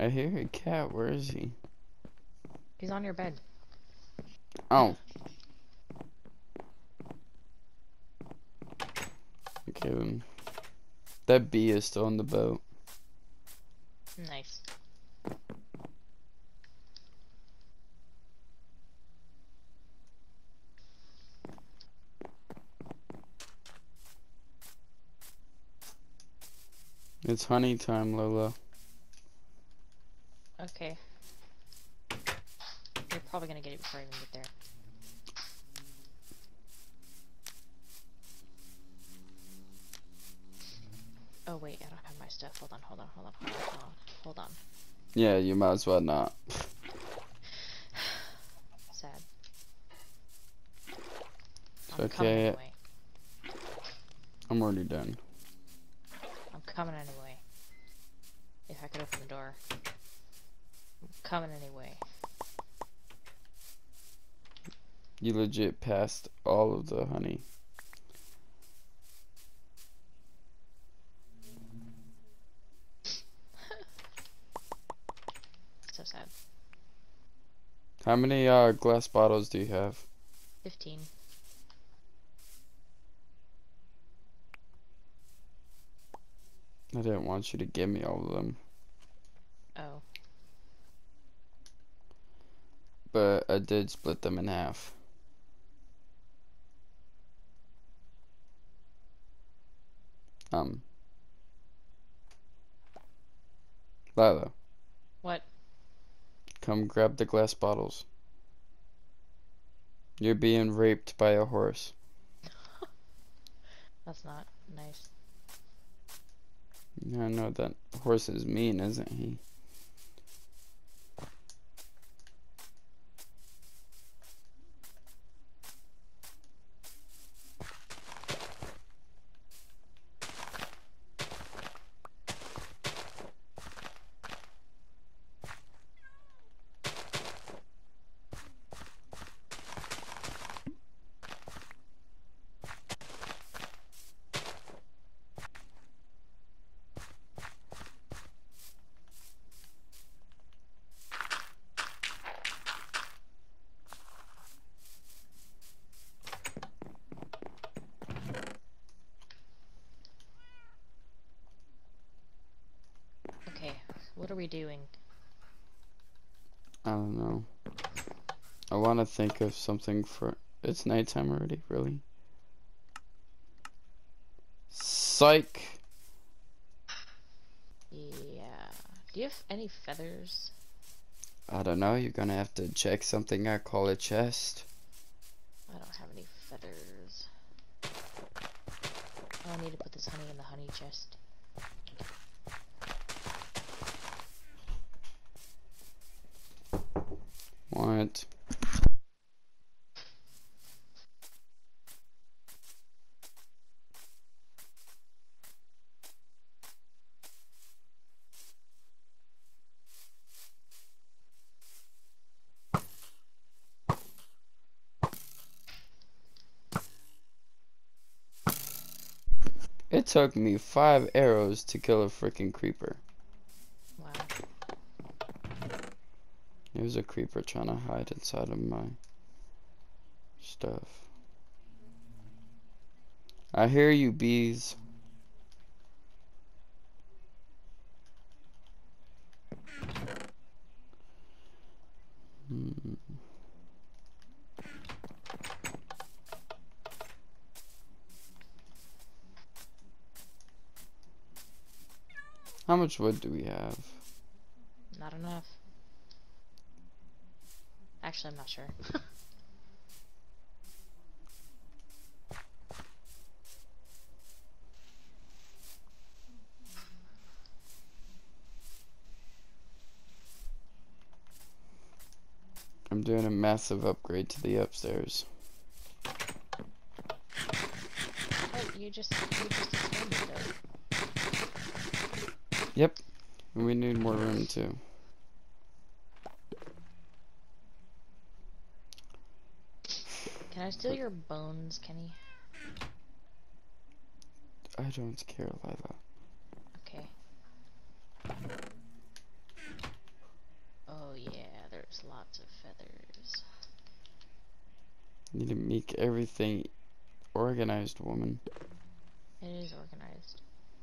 I hear a cat. Where is he? He's on your bed. Oh. Okay then. That bee is still on the boat. Nice. It's honey time, Lola. Okay. You're probably gonna get it before I even get there. Oh wait, I don't have my stuff. Hold on, hold on, hold on, hold on, hold on. Hold on. Yeah, you might as well not. Sad. I'm coming okay. anyway. I'm already done. I'm coming anyway. If I could open the door. I'm coming anyway. You legit passed all of the honey. So sad. How many uh, glass bottles do you have? 15. I didn't want you to give me all of them. Oh. But I did split them in half. Um. Lyla, What? come grab the glass bottles. You're being raped by a horse. That's not nice. I know that horse is mean, isn't he? Okay, what are we doing? I don't know. I want to think of something for. It's nighttime already, really? Psych! Yeah. Do you have any feathers? I don't know, you're gonna have to check something I call a chest. I don't have any feathers. Oh, I need to put this honey in the honey chest. It took me five arrows to kill a freaking creeper. Wow. There's a creeper trying to hide inside of my stuff. I hear you, bees. Hmm. How much wood do we have? Not enough. Actually, I'm not sure. I'm doing a massive upgrade to the upstairs. oh, you just you just expanded though. And we need more room too. Can I steal your bones, Kenny? I don't care, Lyla. Okay. Oh yeah, there's lots of feathers. You need to make everything organized, woman. It is organized.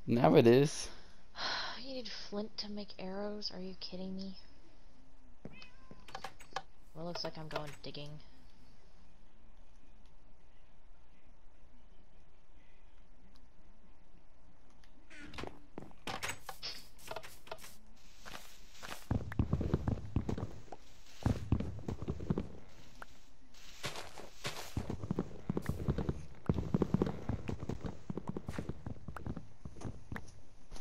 Now it is. you need flint to make arrows? Are you kidding me? Well, looks like I'm going digging.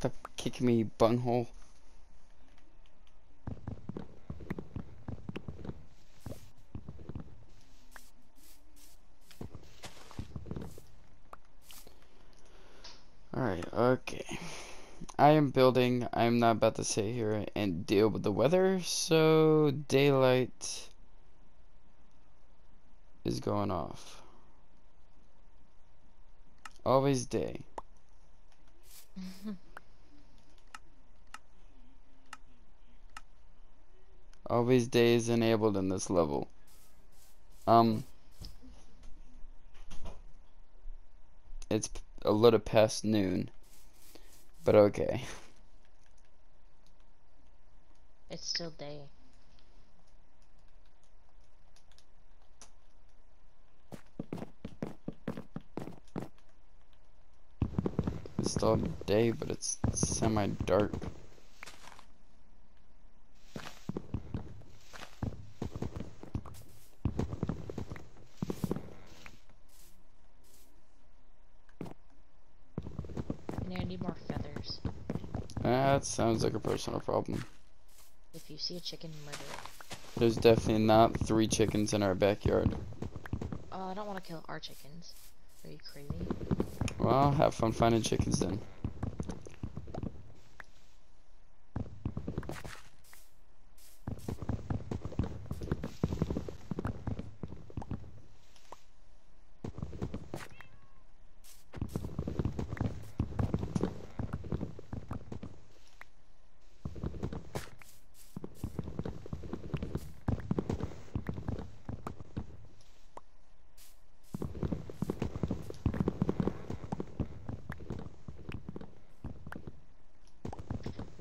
Stop kicking me, bunghole. Alright, okay. I am building. I am not about to sit here and deal with the weather, so daylight is going off. Always day. Always day is enabled in this level. Um, it's a little past noon, but okay. It's still day. It's still day, but it's semi-dark. And I need more feathers. That sounds like a personal problem. If you see a chicken, murder it. There's definitely not three chickens in our backyard. Oh, I don't want to kill our chickens. Are you crazy? Well, have fun finding chickens then.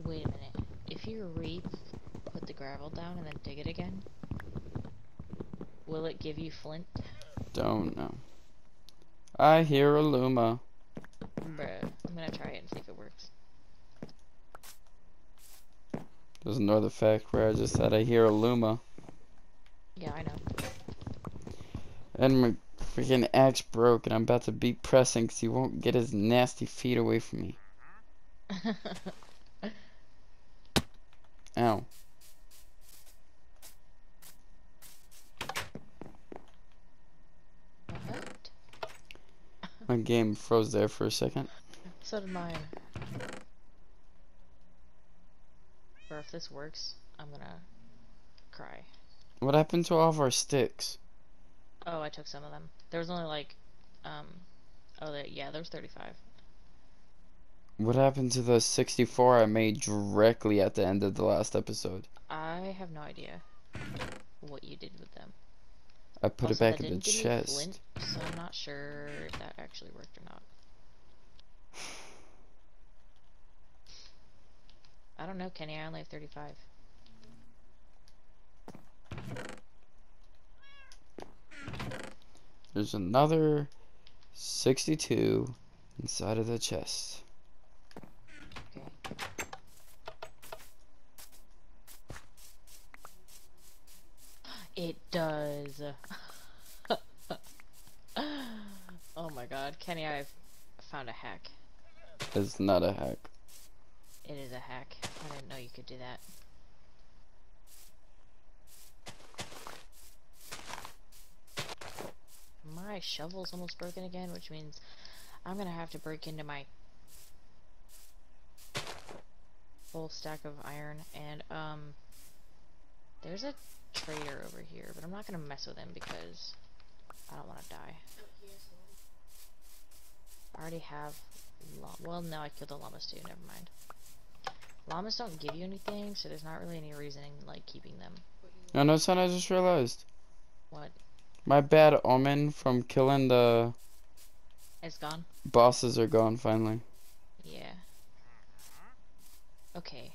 Wait a minute. If you re put the gravel down and then dig it again, will it give you flint? Don't know. I hear a Luma. Bruh. I'm gonna try it and see if it works. There's another fact where I just said I hear a Luma. Yeah, I know. And my freaking axe broke and I'm about to beat pressing because he won't get his nasty feet away from me. Ow. what? My game froze there for a second. So did mine. Or if this works, I'm gonna cry. What happened to all of our sticks? Oh, I took some of them. There was only like, um, oh, there, yeah, there was 35. What happened to the 64 I made directly at the end of the last episode? I have no idea what you did with them. I put Also, it back in the didn't give me chest. Flint, so I'm not sure if that actually worked or not. I don't know, Kenny. I only have 35. There's another 62 inside of the chest. Okay. It does. oh my god, Kenny, I've found a hack. It's not a hack. It is a hack. I didn't know you could do that. My shovel's almost broken again, which means I'm gonna have to break into my full stack of iron and um there's a trader over here, but I'm not gonna mess with him because I don't want to die. I already have. Well, no, I killed the llamas too. Never mind. Llamas don't give you anything, so there's not really any reason like keeping them. No, no, son, I just realized. What? My bad omen from killing the It's gone? bosses are gone finally. Yeah. Okay.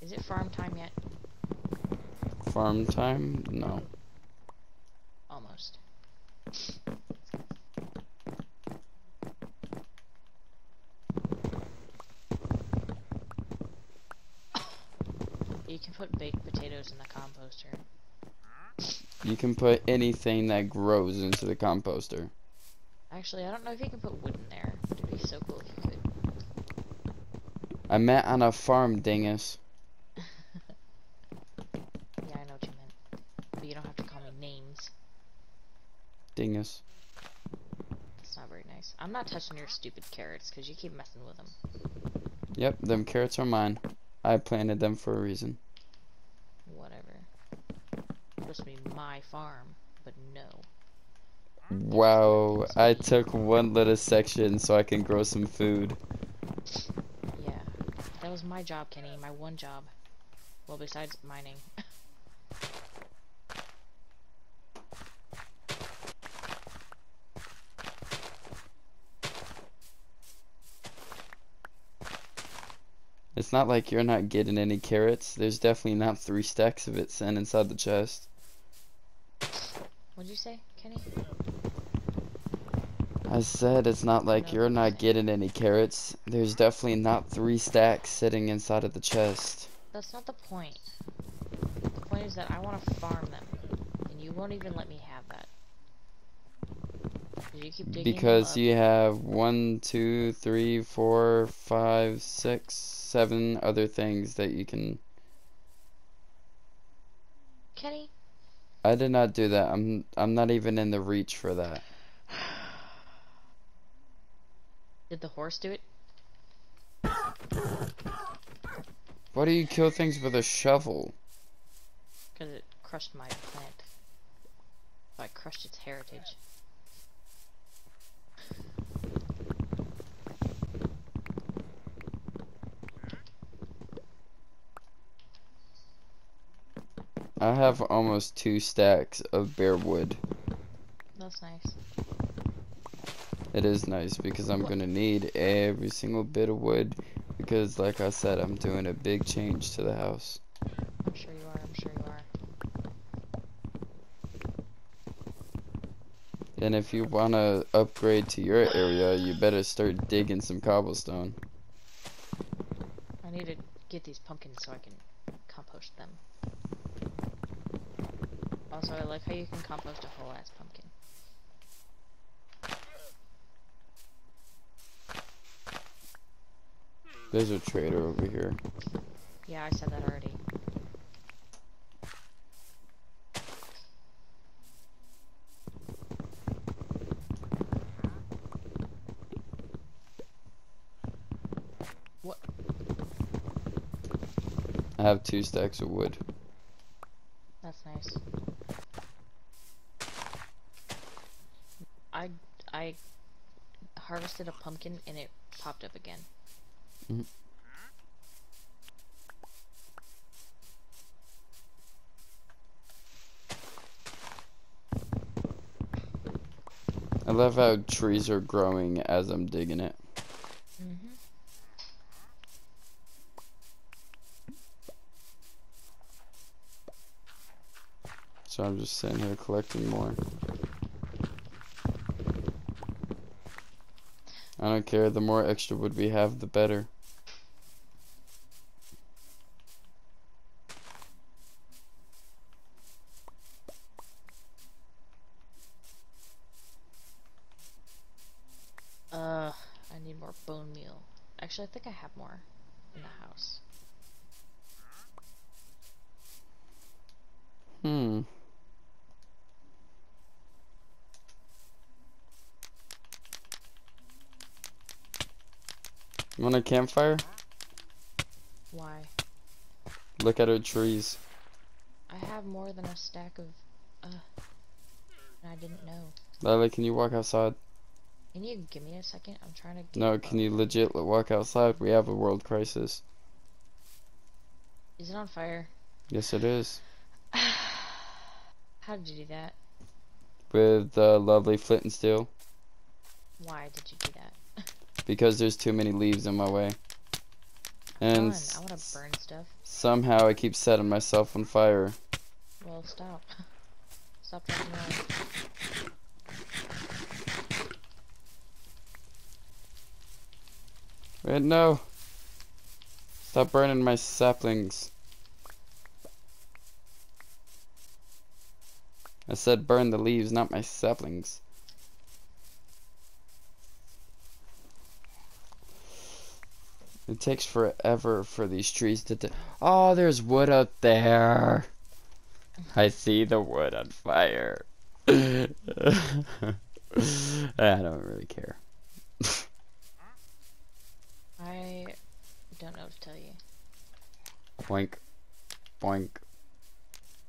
Is it farm time yet? Farm time? No. Almost. You can put baked potatoes in the composter. You can put anything that grows into the composter. Actually, I don't know if you can put wood in there. but It'd be so cool if you could. I met on a farm, dingus. Yeah, I know what you meant. But you don't have to call me names. Dingus. That's not very nice. I'm not touching your stupid carrots because you keep messing with them. Yep, them carrots are mine. I planted them for a reason. Whatever. Supposed to be my farm, but no. Wow, I took one little section so I can grow some food. Yeah, that was my job, Kenny. My one job. Well, besides mining. It's not like you're not getting any carrots. There's definitely not three stacks of it sent inside the chest. What'd you say, Kenny? I said it's not like No, you're not getting any carrots. There's definitely not three stacks sitting inside of the chest. That's not the point. The point is that I want to farm them, and you won't even let me have that. You keep digging Because you have one, two, three, four, five, six, seven other things that you can. Kenny, I did not do that. I'm I'm not even in the reach for that. did the horse do it? Why do you kill things with a shovel? Because it crushed my plant. I crushed its heritage. I have almost two stacks of bare wood. That's nice. It is nice because I'm gonna need every single bit of wood because like I said I'm doing a big change to the house. I'm sure you are. I'm sure you are. And if you wanna upgrade to your area, you better start digging some cobblestone. I need to get these pumpkins so I can compost them. Also, I like how you can compost a whole ass pumpkin. There's a trader over here. Yeah, I said that already. What? I have two stacks of wood. That's nice. I I harvested a pumpkin and it popped up again. Mhm. I love how trees are growing as I'm digging it. Mm-hmm. So I'm just sitting here collecting more. I don't care, the more extra wood we have, the better. Uh, I need more bone meal. Actually, I think I have more in the house. Hmm. You want a campfire? Why? Look at our trees. I have more than a stack of, uh, I didn't know. Lyla, can you walk outside? Can you give me a second? I'm trying to. Get No, can you legit walk outside? We have a world crisis. Is it on fire? Yes, it is. How did you do that? With the lovely flint and steel. Why did you do that? Because there's too many leaves in my way. And I want to burn stuff. somehow I keep setting myself on fire. Well, stop. Stop talking around. Wait, no. Stop burning my saplings. I said burn the leaves, not my saplings. It takes forever for these trees to. oh, there's wood up there. I see the wood on fire. I don't really care. I don't know what to tell you. Boink, boink,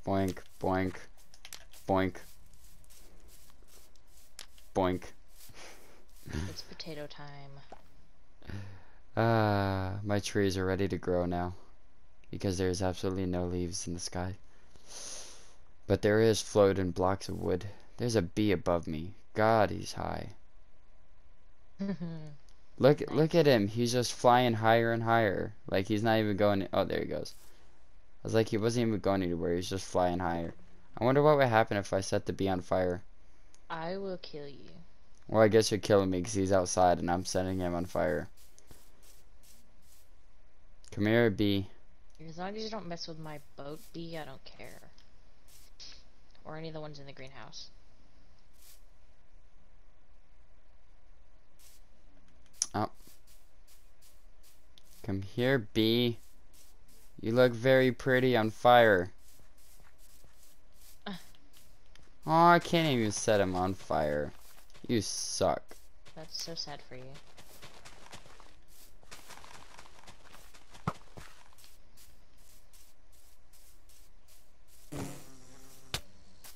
boink, boink, boink, boink. It's potato time. Ah, my trees are ready to grow now. Because there's absolutely no leaves in the sky. But there is floating blocks of wood. There's a bee above me. God, he's high. Look, look at him. He's just flying higher and higher. Like he's not even going. Oh, there he goes. I was like, he wasn't even going anywhere. He's just flying higher. I wonder what would happen if I set the bee on fire. I will kill you. Well, I guess you're killing me because he's outside and I'm setting him on fire. Come here, bee. As long as you don't mess with my boat bee, I don't care. Or any of the ones in the greenhouse. Oh. Come here, bee. You look very pretty on fire. Uh. Oh, I can't even set him on fire. You suck. That's so sad for you.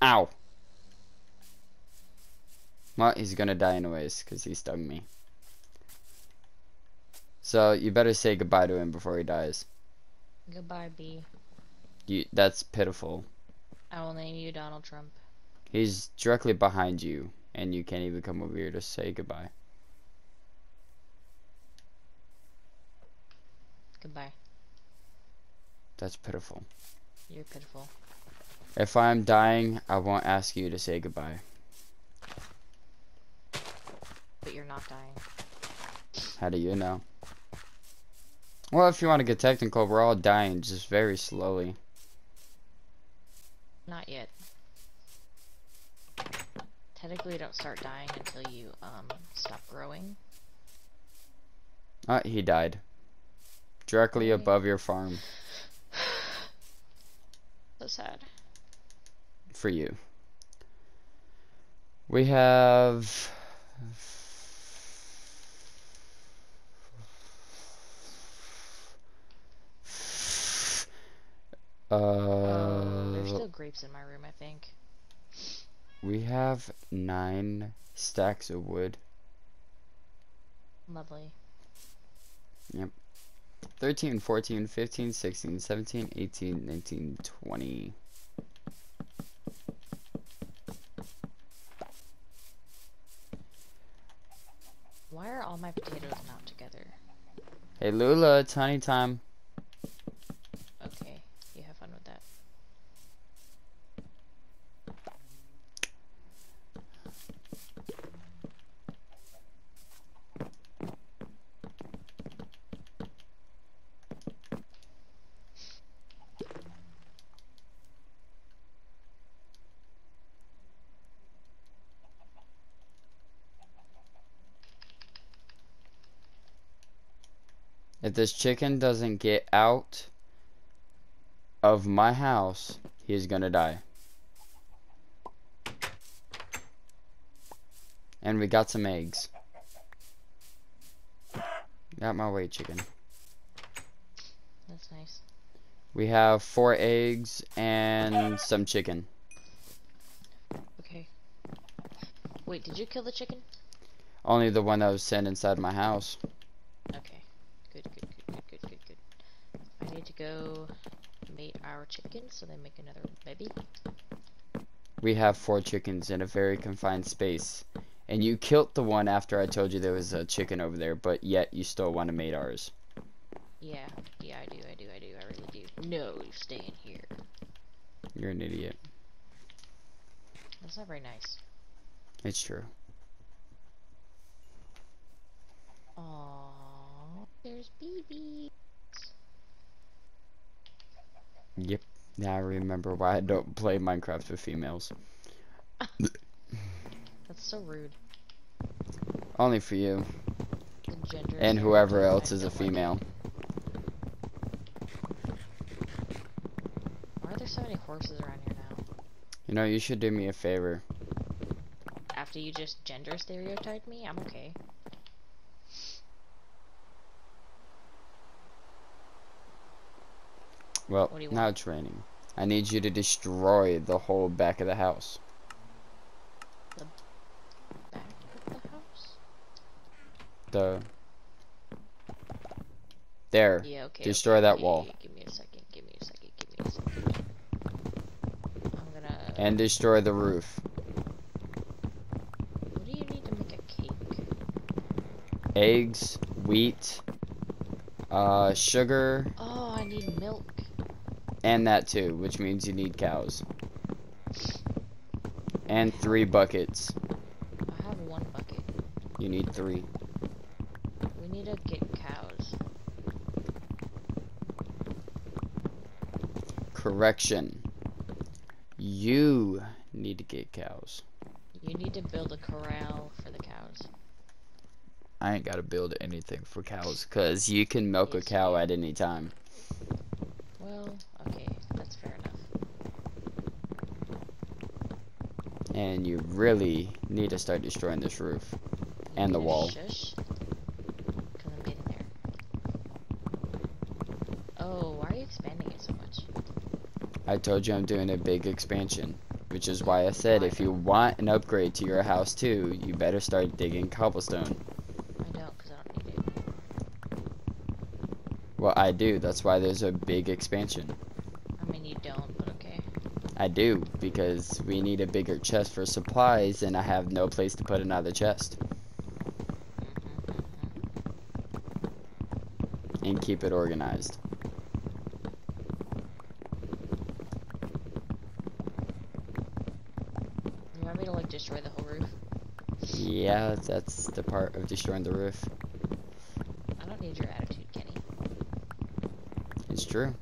Ow. Well, he's gonna die anyways, because he stung me. So, you better say goodbye to him before he dies. Goodbye, bee. You, that's pitiful. I will name you Donald Trump. He's directly behind you, and you can't even come over here to say goodbye. Goodbye. That's pitiful. You're pitiful. If I'm dying, I won't ask you to say goodbye. But you're not dying. How do you know? Well, if you want to get technical, we're all dying just very slowly. Not yet. Technically, you don't start dying until you um stop growing. Ah, he died. Directly Okay. above your farm. So sad. For you. We have... Oh, there's Uh, still grapes in my room, I think. we have nine stacks of wood. Lovely. Yep. 13, 14, 15, 16, 17, 18, 19, 20. Why are all my potatoes not together? Hey Lula, it's honey time. Okay, you have fun with that. If this chicken doesn't get out of my house, he's gonna die. And we got some eggs. Got my way, chicken. That's nice. We have four eggs and some chicken. Okay. Wait, did you kill the chicken? Only the one that was sent inside my house. Good, good, good, good, good, good, good. I need to go mate our chickens so they make another baby. We have four chickens in a very confined space. And you killed the one after I told you there was a chicken over there, but yet you still want to mate ours. Yeah, yeah, I do, I do, I do, I really do. No, stay in here. You're an idiot. That's not very nice. It's true. Aww, there's BB. Yep. Now I remember why I don't play Minecraft with females. That's so rude. Only for you. And whoever else is a don't like it. female. Why are there so many horses around here now? You know, you should do me a favor. After you just gender stereotyped me, I'm okay. Well, What do you now it's raining. I need you to destroy the whole back of the house. The back of the house? The there. Yeah, okay. Destroy okay, that okay, wall. Give me a second, give me a second, give me a second. I'm gonna... And destroy the roof. What do you need to make a cake? Eggs, wheat, uh, sugar, Oh, I need milk. And that too, which means you need cows. And three buckets. I have one bucket. You need three. We need to get cows. Correction. You need to get cows. You need to build a corral for the cows. I ain't gotta build anything for cows, cause you can milk a cow at any time. Well, okay, that's fair enough. And you really need to start destroying this roof. And the wall. Shush? Cause I'm getting there. Oh, why are you expanding it so much? I told you I'm doing a big expansion. Which is why I said if you want an upgrade to your house too, you better start digging cobblestone. I don't, cause I don't need it. Well, I do. That's why there's a big expansion. I mean, you don't, but okay. I do, because we need a bigger chest for supplies, and I have no place to put another chest. And keep it organized. You want me to like destroy the whole roof? Yeah, that's the part of destroying the roof. I don't need your attitude, Kenny. It's true.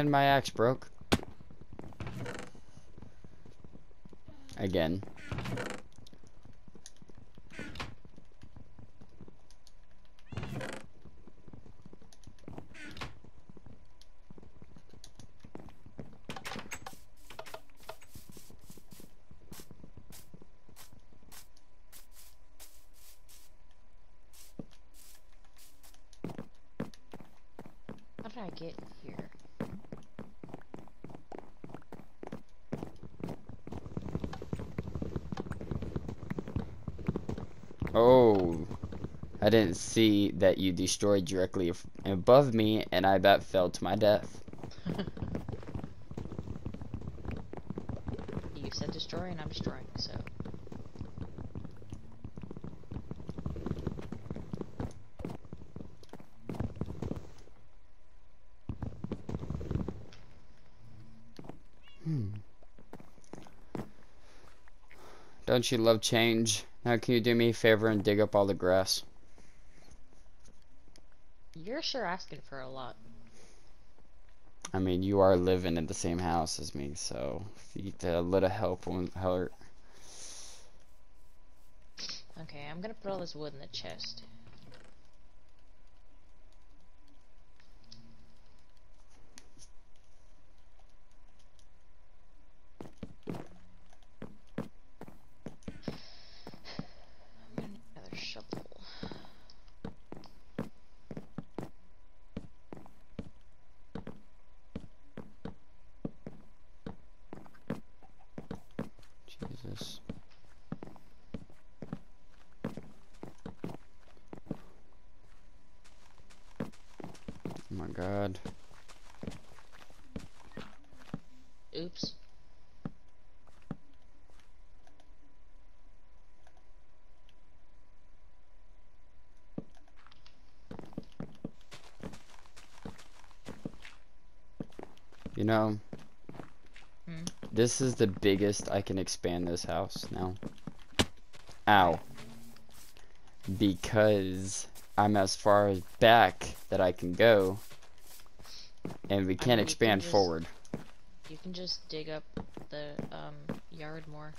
And my axe broke. Again. I get here? Oh, I didn't see that you destroyed directly above me, and I about fell to my death. you said destroy and I'm destroying, so. Hmm. Don't you love change? Now, can you do me a favor and dig up all the grass? You're sure asking for a lot. I mean, you are living in the same house as me, so a little help won't hurt. Okay, I'm gonna put all this wood in the chest. I'm gonna need another shovel. Jesus. Oh my god. Oops. You know, Hmm. this is the biggest I can expand this house now. Ow. Because I'm as far back that I can go. And we can't mean, you can expand just- forward. You can just dig up the um yard more.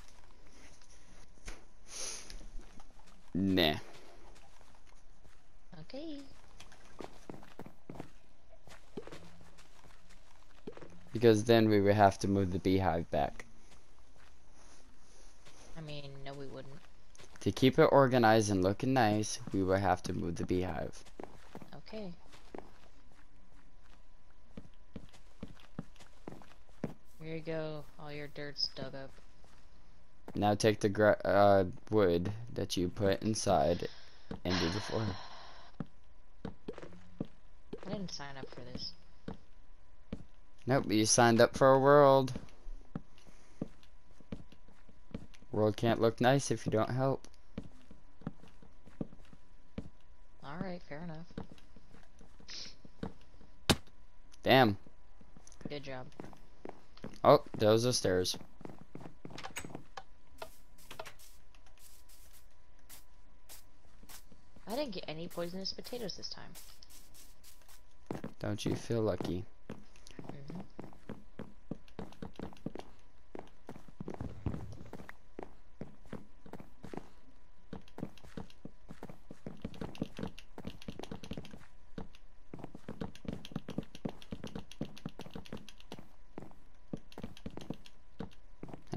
Nah. Okay. Because then we would have to move the beehive back. I mean, no, we wouldn't. To keep it organized and looking nice, we would have to move the beehive. Okay. Here you go. All your dirt's dug up. Now take the uh, wood that you put inside and do the floor. I didn't sign up for this. Nope, you signed up for a world. World can't look nice if you don't help. Alright, fair enough. Damn. Good job. Oh, those are stairs. I didn't get any poisonous potatoes this time. Don't you feel lucky? hmm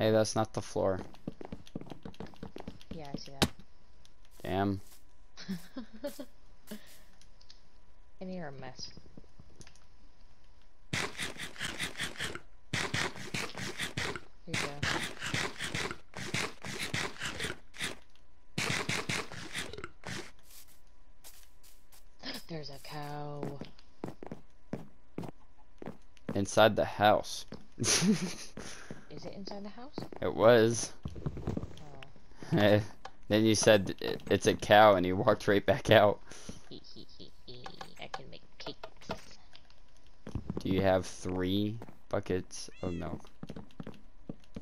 Hey, that's not the floor. Yeah, I see that. Damn. and you're a mess. Here you go. There's a cow. Inside the house. It inside the house? it was. Oh. then you said it, it's a cow and you walked right back out. I can make cakes. Do you have three buckets of milk?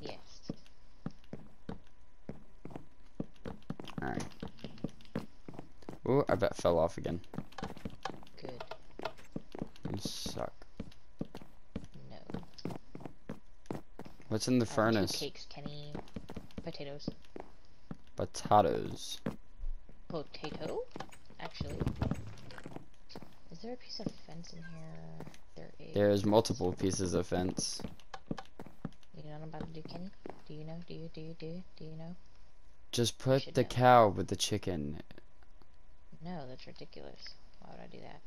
Yes. Alright. Ooh, I bet fell off again. Good. You suck. No. What's in the Uh, furnace? cakes, Kenny. Potatoes. Potatoes. Potato? Actually. Is there a piece of fence in here? There is. There's multiple pieces of fence. You know what I'm about to do, Kenny? Do you know? Do you? Do you? Do you? Do you know? Just put the know. cow with the chicken No, that's ridiculous. Why would I do that?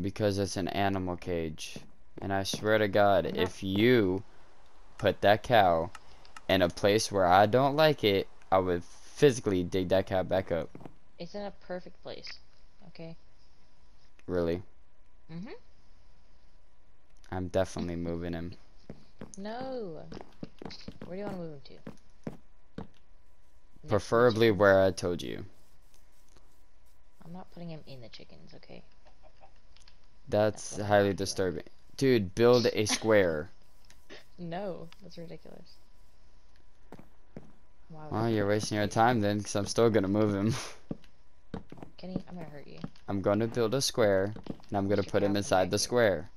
because it's an animal cage. And I swear to God, if you put that cow in a place where I don't like it, I would physically dig that cow back up. It's in a perfect place. Okay? Really. Mm-hmm. I'm definitely moving him. No. Where do you want to move him to? Next to the Preferably where I told you. I'm not putting him in the chickens, okay? That's what I'm highly doing. disturbing. Dude, build a square. No, that's ridiculous. Would well, you're wasting your time then, because I'm still gonna move him. Kenny, I'm gonna hurt you. I'm gonna build a square, and I'm gonna put him inside the square.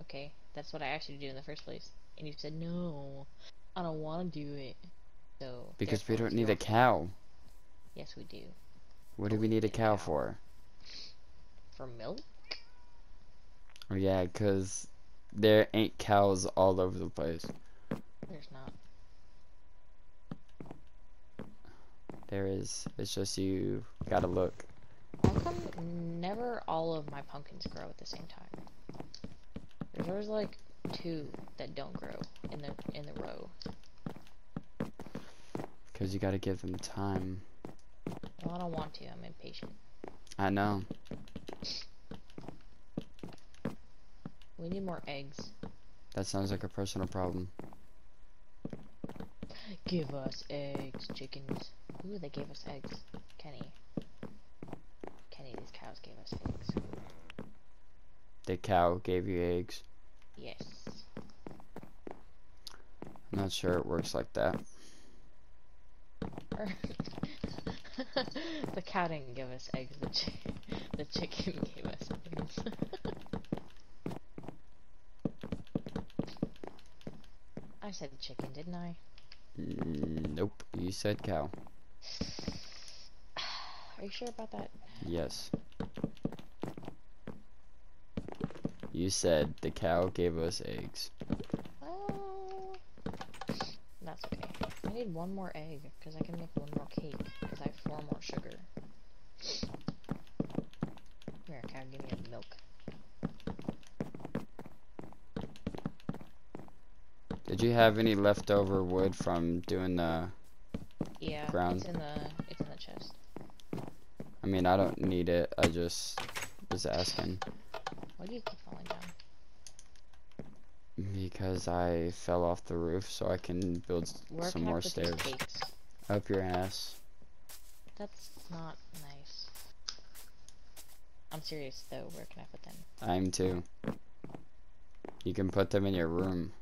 Okay, that's what I asked you to do in the first place. And you said, no, I don't want to do it. So, Because we don't need a cow. Yes, we do. What do we need a need a cow cow. for? For milk? Oh yeah, because there ain't cows all over the place. There's not. There is. It's just you gotta look. How come never all of my pumpkins grow at the same time? There's always like two that don't grow in the in the row. Because you gotta give them time. Well, I don't want to. I'm impatient. I know. We need more eggs. That sounds like a personal problem. Give us eggs, chickens. Ooh, they gave us eggs. Kenny. Kenny, these cows gave us eggs. The cow gave you eggs. Yes. I'm not sure it works like that. the cow didn't give us eggs. The, chi the chicken gave us eggs. I said chicken, didn't I? Nope, you said cow. Are you sure about that? Yes. You said the cow gave us eggs. Oh, that's okay. I need one more egg because I can make one more cake because I have four more sugar. Here, cow, give me a milk. Did you have any leftover wood from doing the... Yeah, Ground. it's in the it's in the chest. I mean, I don't need it. I just was asking. Why do you keep falling down? Because I fell off the roof so I can build some more stairs. Up your ass. That's not nice. I'm serious though. Where can I put them? I'm too. You can put them in your room.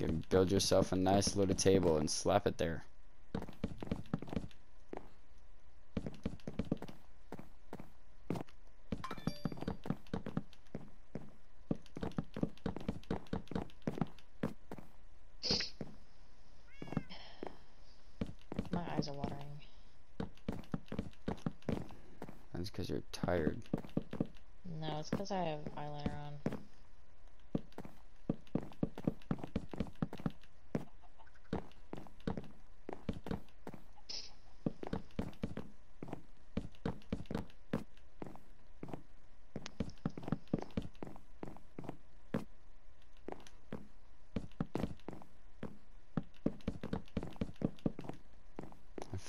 You can build yourself a nice little table and slap it there. My eyes are watering. That's because you're tired. No, it's because I have eyeliner on.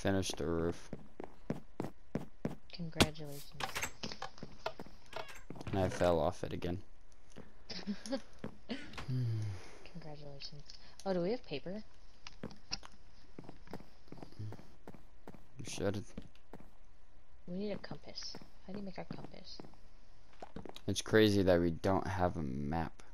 Finished the roof. Congratulations. And I fell off it again. Congratulations. Oh, do we have paper? You should. We need a compass. How do you make a compass? It's crazy that we don't have a map.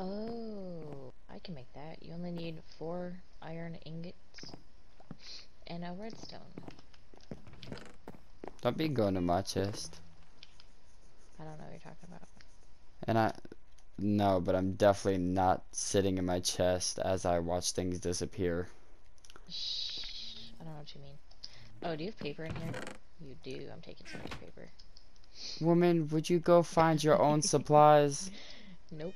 Oh, I can make that. You only need four iron ingots and a redstone. Don't be going to my chest. I don't know what you're talking about. And I, no, but I'm definitely not sitting in my chest as I watch things disappear. Shh. I don't know what you mean. Oh, do you have paper in here? You do. I'm taking some of your paper. Woman, would you go find your own supplies? Nope.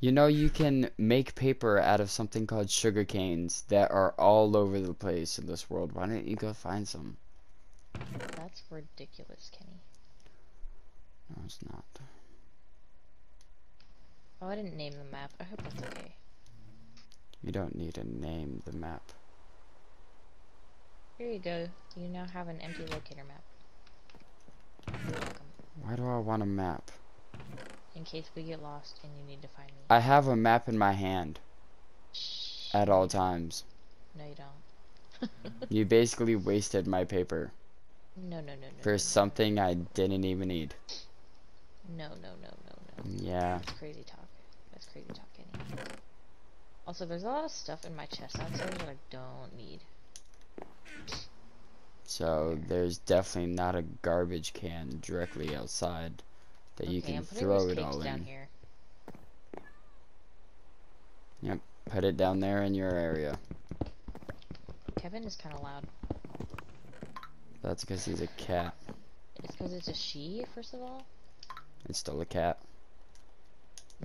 You know you can make paper out of something called sugar canes that are all over the place in this world. Why don't you go find some? That's ridiculous, Kenny. No, it's not. Oh, I didn't name the map. I hope that's okay. You don't need to name the map. Here you go. You now have an empty locator map. You're welcome. Why do I want a map? In case we get lost and you need to find me. I have a map in my hand Shh. at all times. No, you don't. You basically wasted my paper No, no, no, no. no, for no, something I didn't even need. No, no, no, no, no. Yeah. That's crazy talk. That's crazy talk, Kenny. Also, there's a lot of stuff in my chest downstairs that I don't need. So there's definitely not a garbage can directly outside that you okay, can I'm putting throw it all down in. here. Yep, put it down there in your area. Kevin is kind of loud. That's because he's a cat. It's because it's a she, first of all. It's still a cat.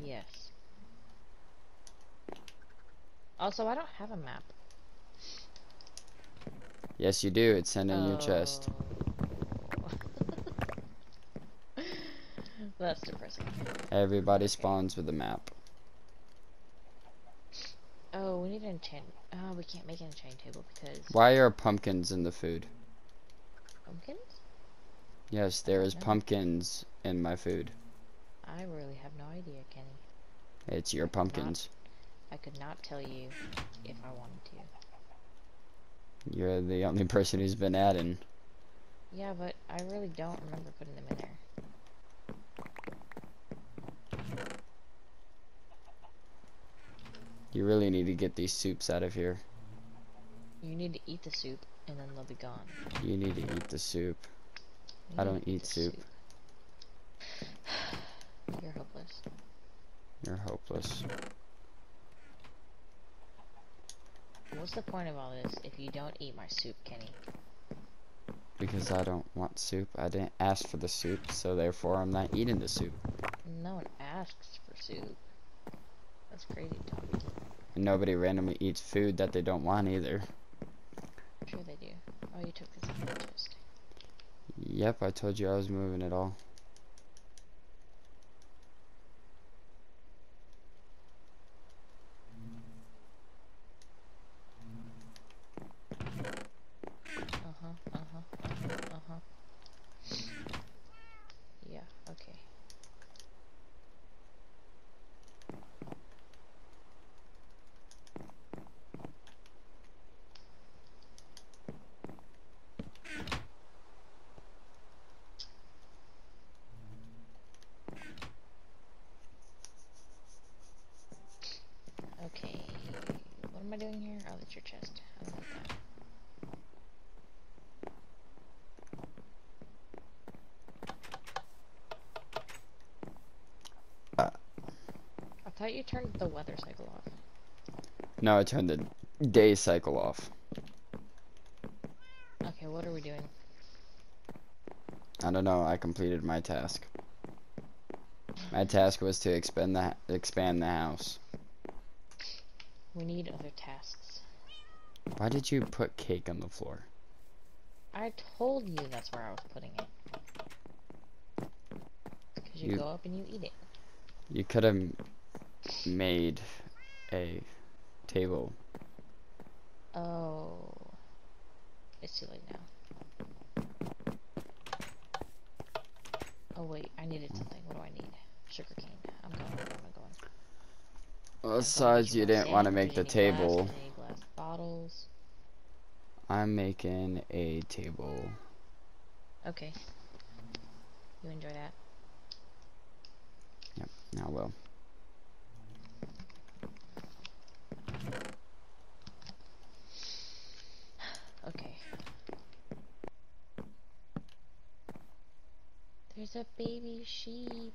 Yes. Also, I don't have a map. Yes, you do. It's in your chest. Oh. That's depressing. Everybody spawns with a map. Oh, we need an enchant. Oh, we can't make an enchant table because Why are pumpkins in the food? Pumpkins. Yes, there is know. pumpkins in my food. I really have no idea, Kenny. It's your pumpkins. I could not tell you if I wanted to. You're the only person who's been adding. Yeah, but I really don't remember putting them in there. You really need to get these soups out of here. You need to eat the soup, and then they'll be gone. You need to eat the soup. You I don't eat the soup. You're hopeless. You're hopeless. What's the point of all this if you don't eat my soup, Kenny? Because I don't want soup. I didn't ask for the soup, so therefore I'm not eating the soup. No one asks for soup. That's crazy. And nobody randomly eats food that they don't want either. Sure they do. Oh, you took this out of chest. Yep, I told you I was moving it all. Uh-huh, uh-huh, uh-huh, uh-huh. Yeah, okay. Okay, what am I doing here? Oh, that's your chest. I don't like. I thought you turned the weather cycle off. No, I turned the day cycle off. Okay, what are we doing? I don't know, I completed my task. My task was to expand the expand the house. We need other tasks. Why did you put cake on the floor? I told you that's where I was putting it. Because you, You- go up and you eat it. You could have made a table. Oh. It's too late now. Oh wait, I needed something. What do I need? Sugar cane. I'm going. Where am I going? Well, I'm going besides, you didn't want to make the table. Glass, do you need glass bottles. I'm making a table. Okay. You enjoy that? Yep, now, will. Okay. There's a baby sheep.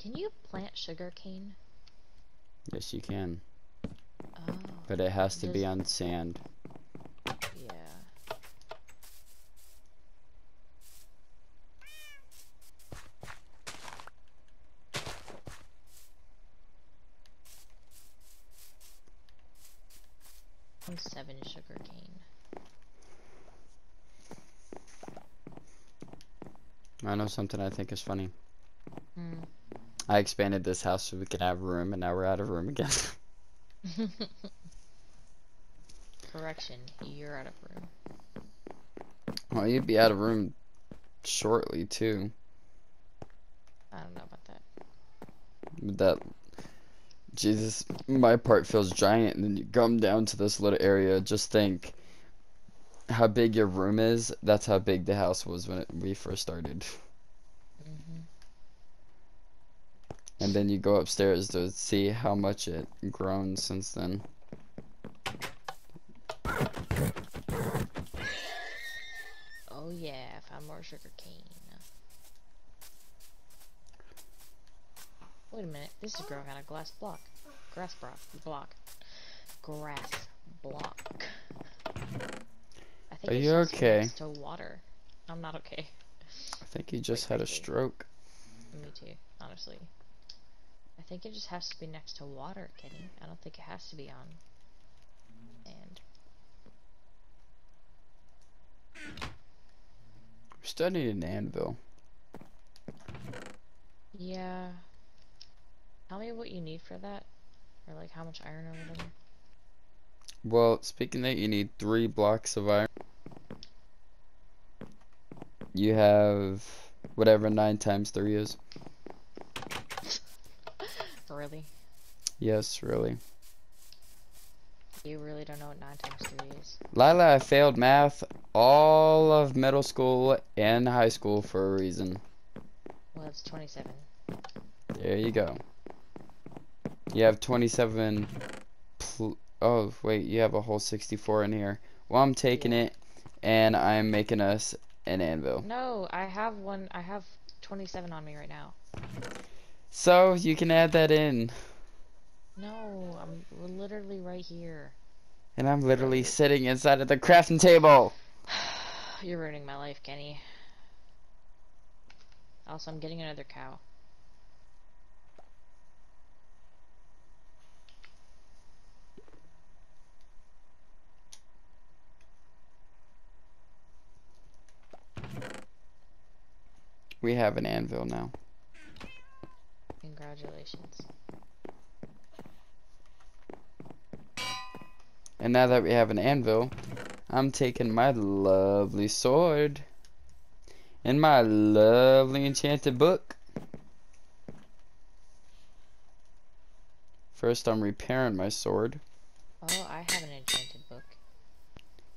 Can you plant sugar cane? yes, you can, Oh, but it has to be on sand. yeah. And seven sugar cane. I know something I think is funny. I expanded this house so we could have room, and now we're out of room again. Correction, you're out of room. well, you'd be out of room shortly too. I don't know about that. With that, Jesus, my part feels giant, and then you come down to this little area. Just think how big your room is. That's how big the house was when it, we first started. hmm And then you go upstairs to see how much it grown since then. Oh yeah, found more sugar cane. Wait a minute, this is growing on a glass block. Grass block. Block. Grass block. I think Are you has to be okay? to water. I'm not okay. I think you just had a stroke. Me too, honestly. I think it just has to be next to water, Kenny. I don't think it has to be on. And We still need an anvil. yeah. Tell me what you need for that, or like how much iron or whatever. Well, speaking that, you need three blocks of iron. You have whatever nine times three is. Really? Yes, really. You really don't know what nine times three is? Lyla, I failed math all of middle school and high school for a reason. Well, it's twenty-seven. There you go. You have 27. Pl- oh, wait, you have a whole 64 in here. Well, I'm taking Yeah. it, and I'm making us an anvil. No, I have one. I have twenty-seven on me right now. So, you can add that in. No, I'm we're literally right here. And I'm literally sitting inside of the crafting table. You're ruining my life, Kenny. Also, I'm getting another cow. We have an anvil now. Congratulations. And now that we have an anvil, I'm taking my lovely sword and my lovely enchanted book. First, I'm repairing my sword Oh, I have an enchanted book.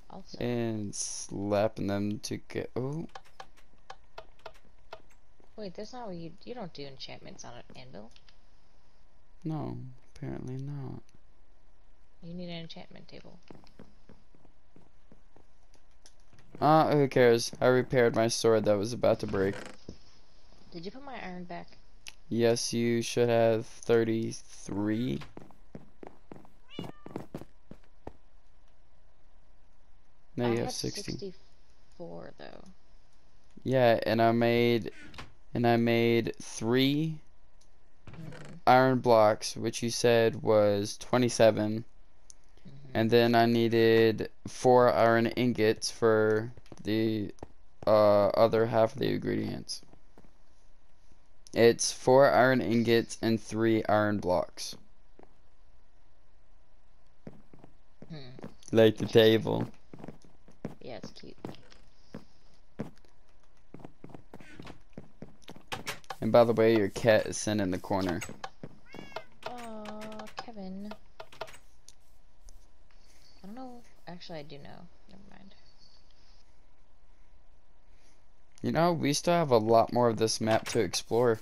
Also, and slapping them to get. Oh, wait, that's not what you you don't do enchantments on an anvil. no, apparently not. You need an enchantment table. Uh, who cares? I repaired my sword that was about to break. Did you put my iron back? Yes, you should have 33. No, I you have have 60. 64 though. Yeah, and I made and I made 3 Mhm, iron blocks, which you said was 27, mhm. and then I needed 4 iron ingots for the uh, other half of the ingredients. It's 4 iron ingots and 3 iron blocks. Hmm. Like the table. Yeah, it's cute. And by the way, your cat is sitting in the corner. Aw, Kevin. I don't know. Actually, I do know. Never mind. You know, we still have a lot more of this map to explore.